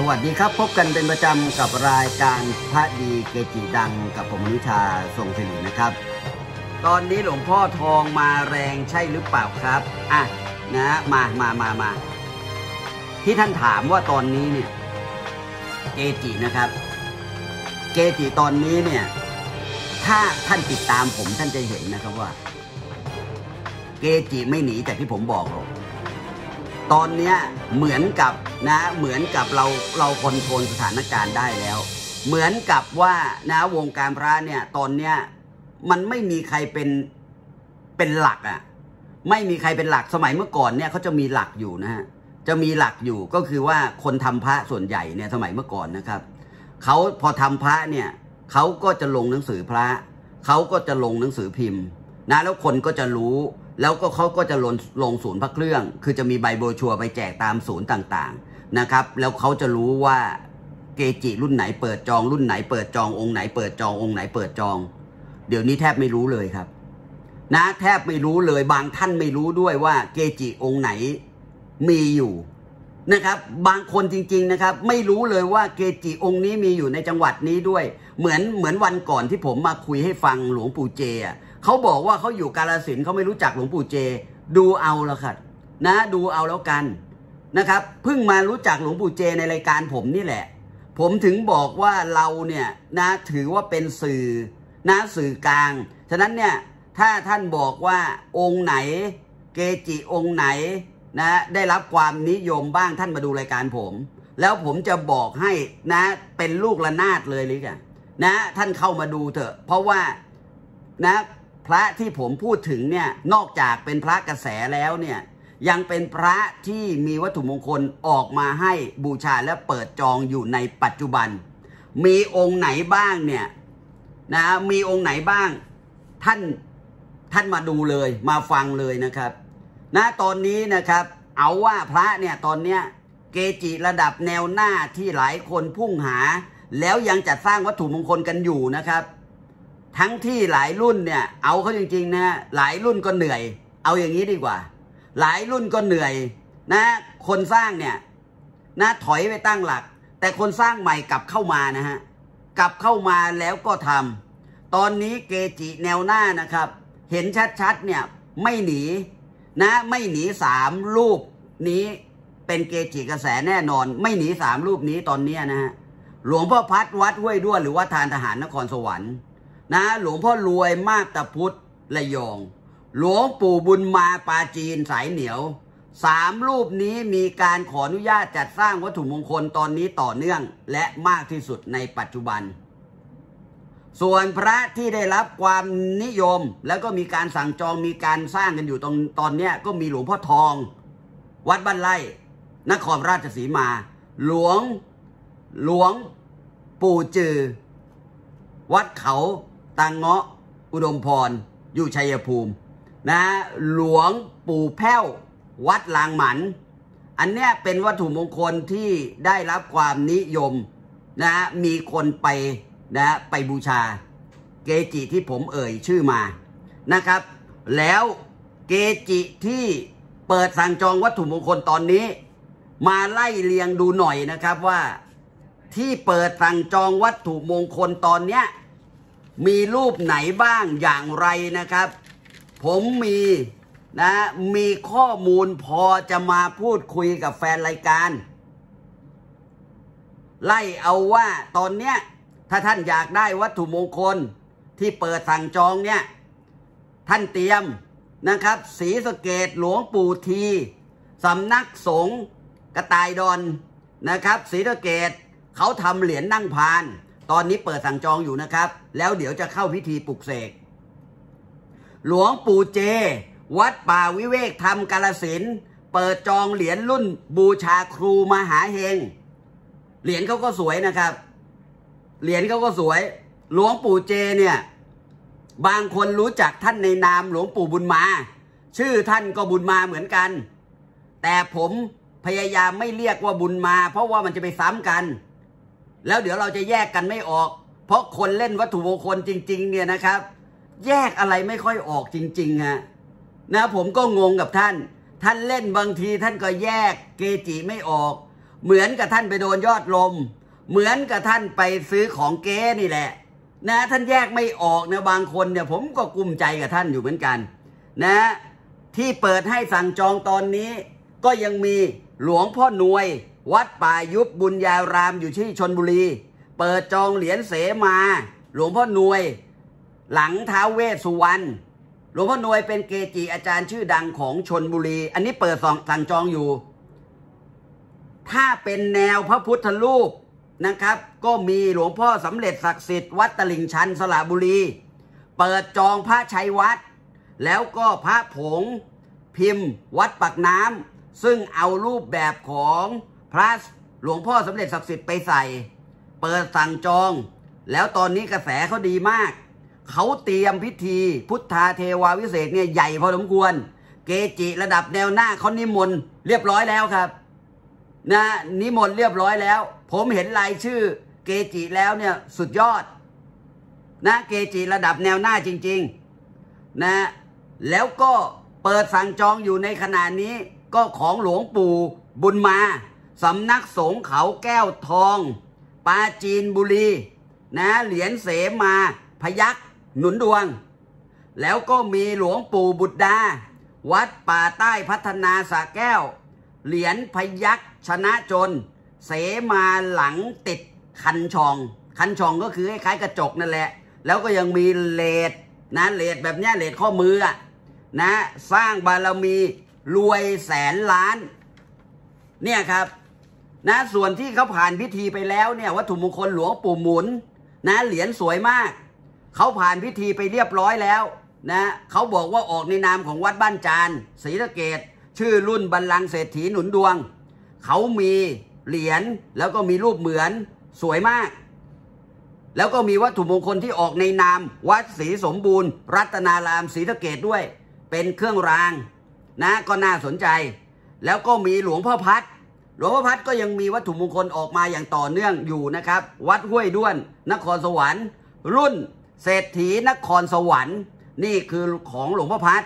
สวัสดีครับ พบกันเป็นประจำกับรายการพระดีเกจิดังกับผมวิชาทรงศิรินะครับ ตอนนี้หลวงพ่อทองมาแรงใช่หรือเปล่าครับอะนะมามามามาที่ท่านถามว่าตอนนี้เนี่ยเกจินะครับ เกจิตอนนี้เนี่ย ถ้าท่านติดตามผมท่านจะเห็นนะครับว่า เกจิไม่หนีจากที่ผมบอกหรอก ตอนเนี้ยเหมือนกับนะเหมือนกับเราเราคอนโทรลสถานการณ์ได้แล้ว เหมือนกับว่านะวงการพระเนี่ยตอนเนี้ยมันไม่มีใครเป็นเป็นหลักอะ่ะไม่มีใครเป็นหลักสมัยเมื่อก่อนเนี่ยเขาจะมีหลักอยู่นะฮะจะมีหลักอยู่ก็คือว่าคนทำพระส่วนใหญ่เนี่ยสมัยเมื่อก่อนนะครับเขาพอทำพระเนี่ยเขาก็จะลงหนังสือพระเขาก็จะลงหนังสือพิมพ์นะแล้วคนก็จะรู้ แล้วก็เขาก็จะลงลงศูนย์พระเครื่อง คือจะมีใบโบชัวไปแจกตามศูนย์ต่างๆนะครับ แล้วเขาจะรู้ว่าเกจิรุ่นไหนเปิดจองรุ่นไหนเปิดจององค์ไหนเปิดจององค์ไหนเปิดจอง เดี๋ยวนี้แทบไม่รู้เลยครับ นะแทบไม่รู้เลยบางท่านไม่รู้ด้วยว่าเกจิองค์ไหนมีอยู่นะครับบางคนจริงๆนะครับ ไม่รู้เลยว่าเกจิองค์นี้มีอยู่ในจังหวัดนี้ด้วย เหมือนเหมือนวันก่อนที่ผมมาคุยให้ฟังหลวงปู่เจอะ เขาบอกว่าเขาอยู่กาลสินเขาไม่รู้จักหลวงปู่เจ ดูเอาล้วครับนะดูเอาแล้วกันนะครับเพิ่งมารู้จักหลวงปู่เจในรายการผมนี่แหละ ผมถึงบอกว่าเราเนี่ยนะถือว่าเป็นสื่อนะสื่อกลาง ฉะนั้นเนี่ยถ้าท่านบอกว่าองค์ไหน เกจิองค์ไหนนะได้รับความนิยมบ้างท่านมาดูรายการผม แล้วผมจะบอกให้นะเป็นลูกระนาดเลยลยกันนะท่านเข้ามาดูเถอะ เพราะว่านะ พระที่ผมพูดถึงเนี่ยนอกจากเป็นพระกระแสแล้วเนี่ยยังเป็นพระที่มีวัตถุมงคลออกมาให้บูชาและเปิดจองอยู่ในปัจจุบัน มีองค์ไหนบ้างเนี่ยนะมีองค์ไหนบ้างท่านท่านมาดูเลยมาฟังเลยนะครับนะตอนนี้นะครับ เอาว่าพระเนี่ยตอนเนี้ยเกจิระดับแนวหน้าที่หลายคนพุ่งหา แล้วยังจัดสร้างวัตถุมงคลกันอยู่นะครับ ทั้งที่หลายรุ่นเนี่ย เอาเขาจริงๆนะหลายรุ่นก็เหนื่อย เอาอย่างนี้ดีกว่า หลายรุ่นก็เหนื่อย นะ คนสร้างเนี่ยนะถอยไปตั้งหลัก แต่คนสร้างใหม่กลับเข้ามานะฮะกลับเข้ามาแล้วก็ทำตอนนี้เกจิแนวหน้านะครับ เห็นชัดๆเนี่ยไม่หนีนะไม่หนีสามรูปนี้เป็นเกจิกระแสแน่นอน ไม่หนีสามรูปนี้ตอนนี้นะฮะหลวงพ่อพัดวัดห้วยด้วนหรือว่าทานทหารนครสวรรค์ นะหลวงพ่อรวยมาตะพุทธระยอง หลวงปู่บุญมาปาจีนสายเหนียวสามรูปนี้มีการขออนุญาตจัดสร้างวัตถุมงคลตอนนี้ต่อเนื่องและมากที่สุดในปัจจุบัน ส่วนพระที่ได้รับความนิยมแล้วก็มีการสั่งจองมีการสร้างกันอยู่ตรงตอนนี้ก็มีหลวงพ่อทอง วัดบ้านไร่นครราชสีมา หลวงหลวงปู่จือ วัดเขา ตังเงาะอุดมพร อยู่ชัยภูมินะหลวงปู่แพ้ว วัดลางหมัน อันเนี้ยเป็นวัตถุมงคลที่ได้รับความนิยมนะมีคนไปนะไปบูชา เกจิที่ผมเอ่ยชื่อมานะครับ แล้วเกจิที่เปิดสั่งจองวัตถุมงคลตอนนี้ มาไล่เลียงดูหน่อยนะครับว่าที่เปิดสั่งจองวัตถุมงคลตอนเนี้ย มีรูปไหนบ้างอย่างไรนะครับ ผมมีนะมีข้อมูลพอจะมาพูดคุยกับแฟนรายการ ไล่เอาว่าตอนเนี้ยถ้าท่านอยากได้วัตถุมงคลที่เปิดสั่งจองเนี่ยท่านเตรียมนะครับสีสเกตหลวงปู่ทีสำนักสงฆ์กระต่ายดอนนะครับสีสเกตเขาทำเหรียญนั่งพาน ตอนนี้เปิดสั่งจองอยู่นะครับ แล้วเดี๋ยวจะเข้าพิธีปลุกเสก หลวงปู่เจ วัดป่าวิเวกธรรมกาลสิน เปิดจองเหรียญรุ่นบูชาครูมหาเฮง เหรียญเขาก็สวยนะครับ เหรียญเขาก็สวย หลวงปู่เจเนี่ย บางคนรู้จักท่านในนามหลวงปู่บุญมา ชื่อท่านก็บุญมาเหมือนกัน แต่ผมพยายามไม่เรียกว่าบุญมา เพราะว่ามันจะไปซ้ำกัน แล้วเดี๋ยวเราจะแยกกันไม่ออก เพราะคนเล่นวัตถุมงคลจริง ๆ เนี่ยนะครับ แยกอะไรไม่ค่อยออกจริงๆฮะนะผมก็งงกับท่าน ท่านเล่นบางทีท่านก็แยกเกจิไม่ออก เหมือนกับท่านไปโดนยอดลม เหมือนกับท่านไปซื้อของเก๊นี่แหละ นะท่านแยกไม่ออกนะบางคนเนี่ยผมก็กุมใจกับท่านอยู่เหมือนกัน นะที่เปิดให้สั่งจองตอนนี้ ก็ยังมีหลวงพ่อหนวย วัดป่ายุบบุญญารามอยู่ที่ชนบุรี เปิดจองเหรียญเสมา หลวงพ่อหนวย หลังท้าวเวสสุวรรณหลวงพ่อหนวยเป็นเกจิอาจารย์ชื่อดังของชนบุรี อันนี้เปิดสั่งจองอยู่ ถ้าเป็นแนวพระพุทธรูปนะครับ ก็มีหลวงพ่อสำเร็จศักดิ์สิทธิ์วัดตลิ่งชันสระบุรี เปิดจองพระชัยวัด แล้วก็พระผงพิมพ์ วัดปักน้ำซึ่งเอารูปแบบของ พระหลวงพ่อสำเร็จศักดิ์สิทธิ์ไปใส่ เปิดสั่งจอง แล้วตอนนี้กระแสเขาดีมาก เขาเตรียมพิธีพุทธาเทวาวิเศษเนี่ยใหญ่พอสมควร เกจิระดับแนวหน้าเขานิมนต์เรียบร้อยแล้วครับ นะนิมนต์เรียบร้อยแล้ว ผมเห็นรายชื่อ เกจิแล้วเนี่ยสุดยอด นะเกจิระดับแนวหน้าจริง ๆ นะ แล้วก็เปิดสั่งจองอยู่ในขณะนี้ก็ของหลวงปู่บุญมา สำนักสงฆ์เขาแก้วทองปาจีนบุรีนะเหรียญเสมาพยักหนุนดวง แล้วก็มีหลวงปู่บุตรดา วัดป่าใต้พัฒนาสาแก้ว เหรียญพยักชนะจน เสมาหลังติดคันชอง คันชองก็คือคล้ายกระจกนั่นแหละ แล้วก็ยังมีเลดนะเลดแบบนี้เลดข้อมือนะสร้างบารมีรวยแสนล้าน เนี่ยครับ นะส่วนที่เขาผ่านพิธีไปแล้วเนี่ยวัตถุมงคลหลวงปู่หมุน นะเหรียญสวยมาก เขาผ่านพิธีไปเรียบร้อยแล้วนะเขาบอกว่าออกในนามของวัดบ้านจานศรีสะเกดชื่อรุ่นบัลลังเศรษฐีหนุนดวง เขามีเหรียญแล้วก็มีรูปเหมือนสวยมาก แล้วก็มีวัตถุมงคลที่ออกในนาม วัดศรีสมบูรณ์ รัตนารามศรีสะเกดด้วย เป็นเครื่องราง นะก็น่าสนใจ แล้วก็มีหลวงพ่อพัด หลวงพ่อพัดก็ยังมีวัตถุมงคลออกมาอย่างต่อเนื่องอยู่นะครับ วัดห้วยด้วน นครสวรรค์ รุ่น เศรษฐีนครสวรรค์ นี่คือของหลวงพ่อพัด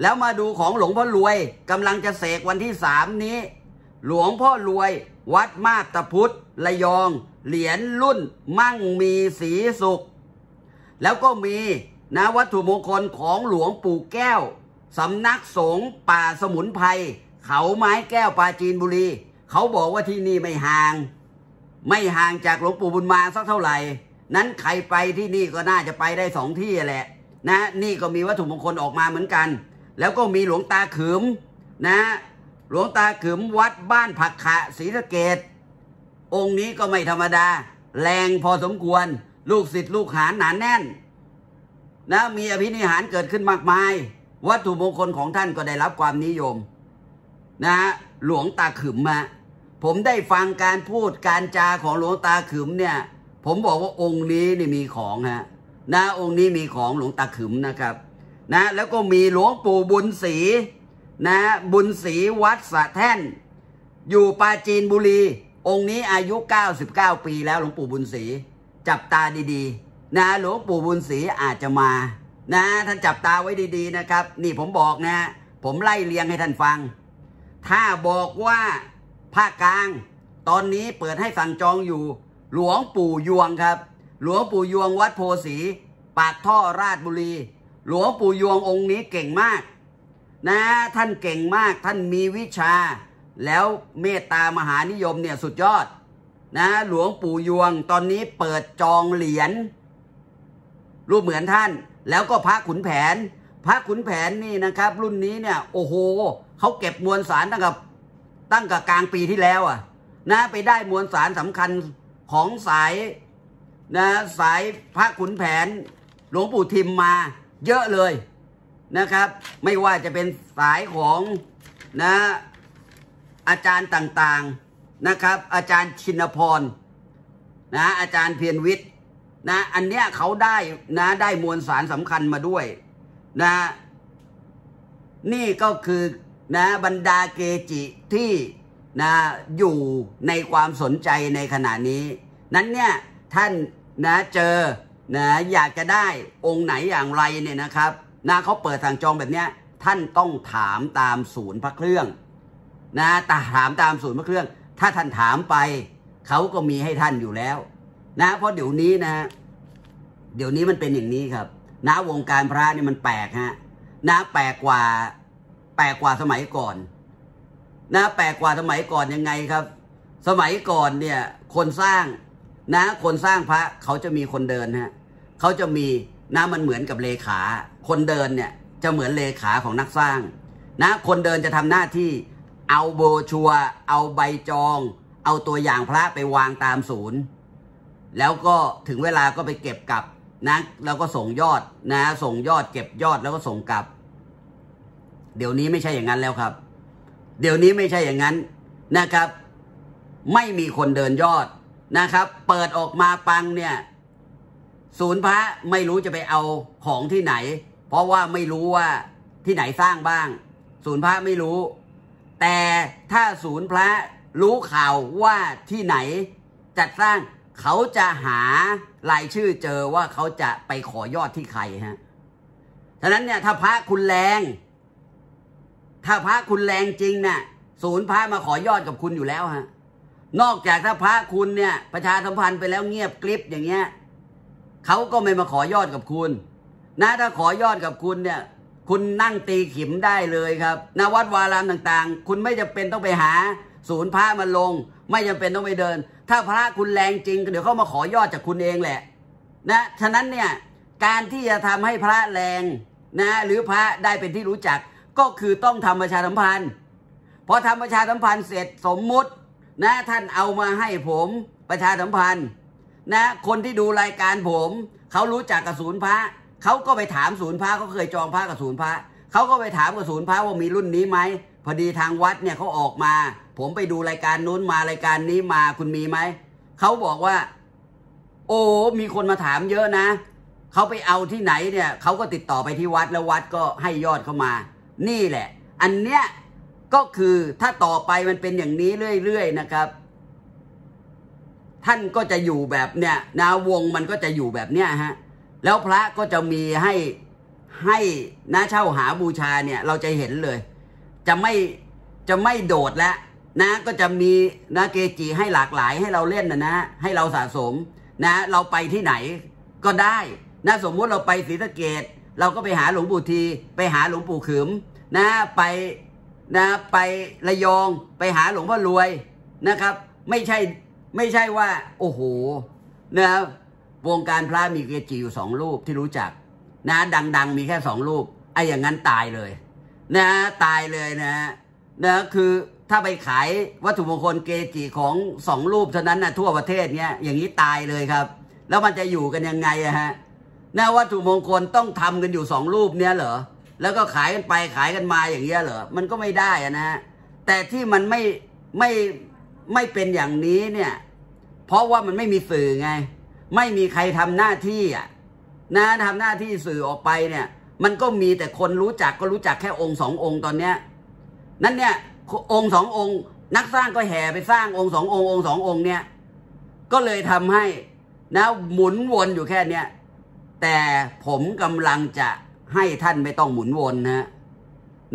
แล้วมาดูของหลวงพ่อรวยกำลังจะเสกวันที่สามนี้ หลวงพ่อรวย วัดมาบตะพุทธระยอง เหรียญรุ่น มั่งมีสีสุข แล้วก็มีนะวัตถุมงคลของหลวงปู่แก้วสำนักสงฆ์ป่าสมุนไพรเขาไม้แก้วปาจีนบุรี เขาบอกว่าที่นี่ไม่ห่าง ไม่ห่างจากหลวงปู่บุญมาสักเท่าไหร่ นั้นใครไปที่นี่ก็น่าจะไปได้สองที่แหละ นะ นี่ก็มีวัตถุมงคลออกมาเหมือนกัน แล้วก็มีหลวงตาขืมนะ หลวงตาขืมวัดบ้านผักขะศรีสะเกดองค์นี้ก็ไม่ธรรมดา แรงพอสมควร ลูกศิษย์ลูกหาหนานแน่น นะ มีอภินิหารเกิดขึ้นมากมาย วัตถุมงคลของท่านก็ได้รับความนิยม นะหลวงตาขืมมา ผมได้ฟังการพูดการจาของหลวงตาขืมเนี่ย ผมบอกว่าองค์นี้นี่มีของฮะนะองค์นี้มีของหลวงตาขืมนะครับ นะ แล้วก็มีหลวงปู่บุญศรีนะ บุญศรีวัดสะแท่น อยู่ปราจีนบุรี องค์นี้อายุ 99 ปีแล้วหลวงปู่บุญศรีจับตาดีๆ นะหลวงปู่บุญศรีอาจจะมา นะท่านจับตาไว้ดีๆนะครับ นี่ผมบอกนะ ผมไล่เรียงให้ท่านฟัง ถ้าบอกว่า ภาคกลาง ตอนนี้เปิดให้สั่งจองอยู่ หลวงปู่ยวงครับ หลวงปู่ยวงวัดโพสีปากท่อราชบุรี หลวงปู่ยวงองค์นี้เก่งมาก นะท่านเก่งมากท่านมีวิชา แล้วเมตตามหานิยมเนี่ยสุดยอด นะหลวงปู่ยวงตอนนี้เปิดจองเหรียญรูปเหมือนท่าน แล้วก็พระขุนแผน พระขุนแผนนี่นะครับ รุ่นนี้เนี่ย โอ้โหเขาเก็บมวลสารตั้งกับ ตั้งกับกลางปีที่แล้วอะ นะไปได้มวลสารสำคัญของสายนะสายพระขุนแผนหลวงปู่ทิมมาเยอะเลยนะครับ ไม่ว่าจะเป็นสายของนะอาจารย์ต่างๆนะครับ อาจารย์ชินพรนะอาจารย์เพียรวิทย์นะอันเนี้ยเขาได้นะได้มวลสารสำคัญมาด้วยนะนี่ก็คือ นะบรรดาเกจิที่นะอยู่ในความสนใจในขณะนี้ นั้นเนี่ยท่านนะเจอนะอยากจะได้องค์ไหนอย่างไรเนี่ยนะครับนะเขาเปิดสั่งจองแบบเนี้ยท่านต้องถามตามศูนย์พระเครื่องนะแต่ถามตามศูนย์พระเครื่อง ถ้าท่านถามไปเขาก็มีให้ท่านอยู่แล้ว นะเพราะเดี๋ยวนี้นะเดี๋ยวนี้มันเป็นอย่างนี้ครับนะวงการพระเนี่ยมันแปลกฮะนะแปลกกว่า แปลกกว่าสมัยก่อนนะแปลกกว่าสมัยก่อนยังไงครับ สมัยก่อนเนี่ยคนสร้างนะคนสร้างพระเขาจะมีคนเดินฮะเขาจะมีนะมันเหมือนกับเลขา คนเดินเนี่ยจะเหมือนเลขาของนักสร้าง นะ คนเดินจะทำหน้าที่เอาโบชัว เอาใบจอง เอาตัวอย่างพระไปวางตามศูนย์ แล้วก็ถึงเวลาก็ไปเก็บกลับนะแล้วก็ส่งยอดนะ ส่งยอดเก็บยอดแล้วก็ส่งกลับ เดี๋ยวนี้ไม่ใช่อย่างนั้นแล้วครับ เดี๋ยวนี้ไม่ใช่อย่างนั้นนะครับ ไม่มีคนเดินยอดนะครับ เปิดออกมาปังเนี่ย ศูนย์พระไม่รู้จะไปเอาของที่ไหน เพราะว่าไม่รู้ว่าที่ไหนสร้างบ้าง ศูนย์พระไม่รู้ แต่ถ้าศูนย์พระรู้ข่าวว่าที่ไหนจัดสร้างเขาจะหารายชื่อเจอว่าเขาจะไปขอยอดที่ใครฮะฉะนั้นเนี่ยถ้าพระคุณแรง ถ้าพระคุณแรงจริงเนี่ยศูนย์พระมาขอยอดกับคุณอยู่แล้วฮะ นอกจากถ้าพระคุณเนี่ย ประชาสัมพันธ์ไปแล้วเงียบกริบอย่างเงี้ยเขาก็ไม่มาขอยอดกับคุณ นะถ้าขอยอดกับคุณเนี่ย คุณนั่งตีขิมได้เลยครับนวัดวารามต่างๆ คุณไม่จำเป็นต้องไปหา ศูนย์พระมาลง ไม่จำเป็นต้องไปเดิน ถ้าพระคุณแรงจริง เดี๋ยวเขามาขอยอดจากคุณเองแหละ นะฉะนั้นเนี่ยการที่จะทำให้พระแรงนะหรือพระได้เป็นที่รู้จัก ก็คือต้องทำประชาสัมพันธ์พอทำประชาสัมพันธ์เสร็จสมมุตินะท่านเอามาให้ผมประชาสัมพันธ์นะคนที่ดูรายการผมเขารู้จักกับศูนย์พระเขาก็ไปถามศูนย์พระเขาเคยจองพระกับศูนย์พระเขาก็ไปถามกับศูนย์พระว่ามีรุ่นนี้ไหมพอดีทางวัดเนี่ยเขาออกมา ผมไปดูรายการนู้นมารายการนี้มาคุณมีไหมเขาบอกว่า โอ้มีคนมาถามเยอะนะเขาไปเอาที่ไหนเนี่ยเขาก็ติดต่อไปที่วัดแล้ววัดก็ให้ยอดเข้ามา นี่แหละ อันเนี้ยก็คือถ้าต่อไปมันเป็นอย่างนี้เรื่อยๆนะครับ ท่านก็จะอยู่แบบเนี่ยนาวงมันก็จะอยู่แบบเนี้ยฮะแล้วพระก็จะมีให้ให้นะเช่าหาบูชาเนี่ย เราจะเห็นเลย จะไม่จะไม่โดดแล้วนะก็จะมีนะเกจิให้หลากหลายให้เราเล่นนะนะให้เราสะสมนะ เราไปที่ไหนก็ได้นะสมมุติเราไปศรีสะเกด เราก็ไปหาหลวงปู่ทีไปหาหลวงปู่ขืมนะไปนะไประยองไปหาหลวงพ่อรวยนะครับ ไม่ใช่ไม่ใช่ว่า โอ้โหนะวงการพระมีเกจิอยู่สองรูปที่รู้จัก นะดัง ๆ มีแค่สองรูปไอ้อย่างนั้นตายเลย นะตายเลยนะนะคือถ้าไปขายวัตถุมงคลเกจิของสองรูปเท่านั้นนะทั่วประเทศเนี้ยอย่างนี้ตายเลยครับ แล้วมันจะอยู่กันยังไงอะฮะ นะวัตถุมงคลต้องทำกันอยู่สองรูปเนี้ยเหรอ แล้วก็ขายกันไปขายกันมาอย่างเงี้ยเหรอ มันก็ไม่ได้อะนะฮะ แต่ที่มันไม่ไม่ไม่เป็นอย่างนี้เนี่ย เพราะว่ามันไม่มีสื่อไง ไม่มีใครทำหน้าที่อะนะทำหน้าที่สื่อออกไปเนี่ย มันก็มีแต่คนรู้จักก็รู้จักแค่องค์สององค์ตอนเนี้ย นั้นเนี่ยองค์สององค์ นักสร้างก็แห่ไปสร้างองค์สององค์องค์สององค์เนี่ย ก็เลยทำให้นะหมุนวนอยู่แค่เนี้ย แต่ผมกำลังจะให้ท่านไม่ต้องหมุนวนนะ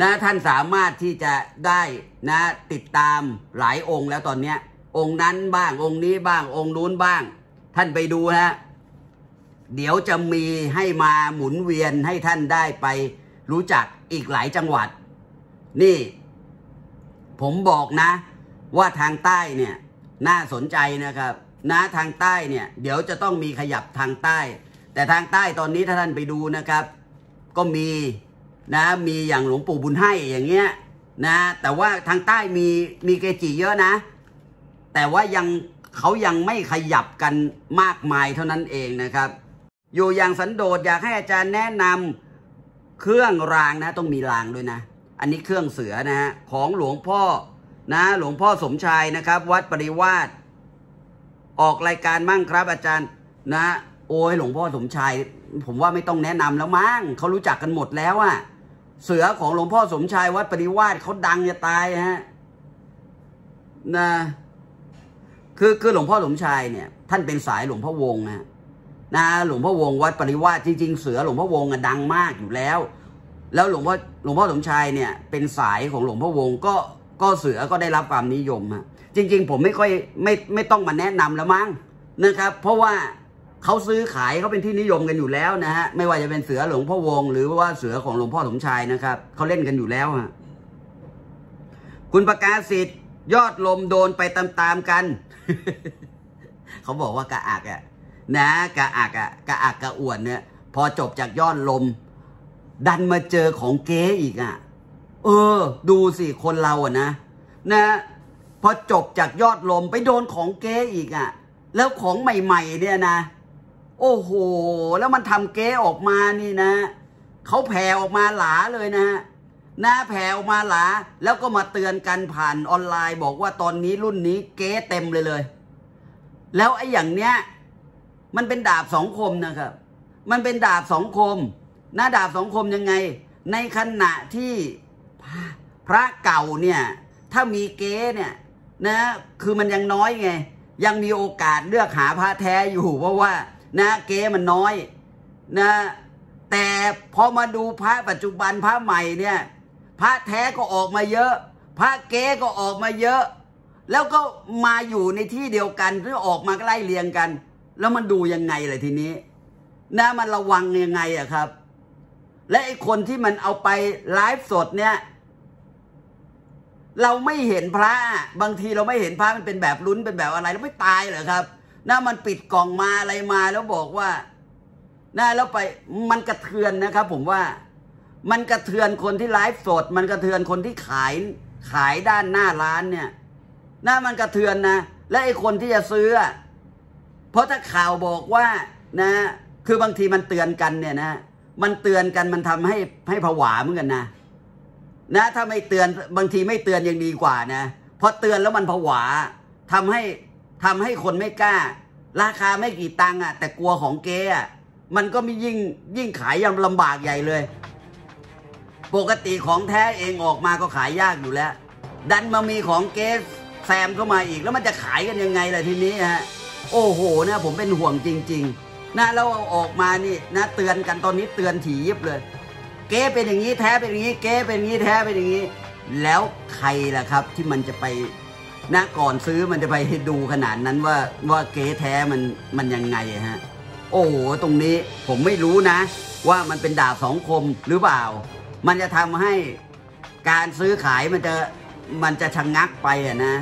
นะท่านสามารถที่จะได้นะติดตามหลายองค์แล้วตอนเนี้ย องค์นั้นบ้างองค์นี้บ้างองค์นู้นบ้าง ท่านไปดูนะเดี๋ยวจะมีให้มาหมุนเวียนให้ท่านได้ไปรู้จักอีกหลายจังหวัด นี่ ผมบอกนะ ว่าทางใต้เนี่ย น่าสนใจนะครับ นะทางใต้เนี่ย เดี๋ยวจะต้องมีขยับทางใต้ แต่ทางใต้ตอนนี้ถ้าท่านไปดูนะครับ ก็มีนะมีอย่างหลวงปู่บุญให้อย่างเงี้ยนะแต่ว่าทางใต้มีมีเกจิเยอะนะ แต่ว่ายังเขายังไม่ขยับกันมากมายเท่านั้นเองนะครับ อยู่อย่างสันโดษอยากให้อาจารย์แนะนำเครื่องรางนะต้องมีรางด้วยนะ อันนี้เครื่องเสือนะฮะของหลวงพ่อนะหลวงพ่อสมชายนะครับ วัดปริวาสออกรายการมั่งครับอาจารย์นะ โอ้ยหลวงพ่อสมชาย ผมว่าไม่ต้องแนะนำแล้วมั้งเขารู้จักกันหมดแล้วอะเสือของหลวงพ่อสมชายวัดปริวาสเขาดังจะตายฮะนะคือคือหลวงพ่อสมชายเนี่ย ท่านเป็นสายหลวงพ่อวงนะนะหลวงพ่อวงวัดปริวาสจริงๆเสือหลวงพ่อวงอะดังมากอยู่แล้ว แล้วหลวงพ่อหลวงพ่อสมชายเนี่ย เป็นสายของหลวงพ่อวงก็ก็เสือก็ได้รับความนิยมฮะจริง ๆ ผมไม่ค่อยไม่ไม่ต้องมาแนะนำแล้วมั้งนะครับ เพราะว่า เขาซื้อขายเขาเป็นที่นิยมกันอยู่แล้วนะฮะไม่ว่าจะเป็นเสือหลวงพ่อวง หรือว่าเสือของหลวงพ่อสมชายนะครับเขาเล่นกันอยู่แล้วฮะคุณประกาศสิทธิ์ยอดลมโดนไปตามๆกัน เขาบอกว่ากะอักอะนะกะอักอะกะอักกะอ่วนเนี่ย พอจบจากยอดลม ดันมาเจอของเก๊อีกอะเออ ดูสิคนเราอะนะนะพอจบจากยอดลมไปโดนของเก๊อีกอะแล้วของใหม่ ๆ เนี่ยนะ โอ้โห แล้วมันทำเก๊ออกมานี่นะเขาแผ่ออกมาหลาเลยนะฮะหน้าแผ่ออกมาหลา แล้วก็มาเตือนกันผ่านออนไลน์ บอกว่าตอนนี้รุ่นนี้เก๊เต็มเลยเลย แล้วไอ้อย่างเนี้ย มันเป็นดาบสองคมนะครับ มันเป็นดาบสองคม หน้าดาบสองคมยังไง ในขณะที่พระเก่าเนี่ย ถ้ามีเก๊เนี่ยนะ คือมันยังน้อยไง ยังมีโอกาสเลือกหาพระแท้อยู่เพราะว่า นะเกมันน้อยนะแต่พอมาดูพระปัจจุบันพระใหม่เนี่ยพระแท้ก็ออกมาเยอะ พระเก๊ก็ออกมาเยอะ แล้วก็มาอยู่ในที่เดียวกันหรือออกมาใกล้เรียงกัน แล้วมันดูยังไงเลยทีนี้นะมันระวังยังไงอะครับ และไอ้คนที่มันเอาไปไลฟ์สดเนี่ย เราไม่เห็นพระ บางทีเราไม่เห็นพระมันเป็นแบบลุ้นเป็นแบบอะไรแล้วไม่ตายเหรอครับ นะมันปิดกล่องมาอะไรมาแล้วบอกว่านะแล้วไปมันกระเทือนนะครับ ผมว่า มันกระเทือนคนที่ไลฟ์สด มันกระเทือนคนที่ขายขายด้านหน้าร้านเนี่ยน่ามันกระเทือนนะและไอ้คนที่จะซื้อ เพราะถ้าข่าวบอกว่านะ คือบางทีมันเตือนกันเนี่ยนะ มันเตือนกันมันทำให้ให้ผวาเหมือนกันนะนะถ้าไม่เตือนบางทีไม่เตือนยังดีกว่านะพอเตือนแล้วมันผวาทำให้ ทำให้คนไม่กล้า ราคาไม่กี่ตังค์อะ แต่กลัวของเก๊อะมันก็มียิ่งยิ่งขายยังลำบากใหญ่เลย ปกติของแท้เองออกมาก็ขายยากอยู่แล้ว ดันมามีของเก๊แซมเข้ามาอีกแล้วมันจะขายกันยังไงล่ะทีนี้ฮะโอ้โหนะผมเป็นห่วงจริง ๆ นะแล้วเอาออกมานี่นะเตือนกันตอนนี้เตือนถี่ยิบเลย เก๊เป็นอย่างนี้แท้เป็นอย่างนี้ เก๊เป็นอย่างนี้แท้เป็นอย่างนี้ แล้วใครล่ะครับที่มันจะไป นะก่อนซื้อมันจะไปดูขนาดนั้นว่าว่าเก๊แท้มันมันยังไงฮะ โอ้โหตรงนี้ผมไม่รู้นะ ว่ามันเป็นดาบสองคมหรือเปล่า มันจะทำให้การซื้อขายมันจะมันจะชะงงักไปอะนะ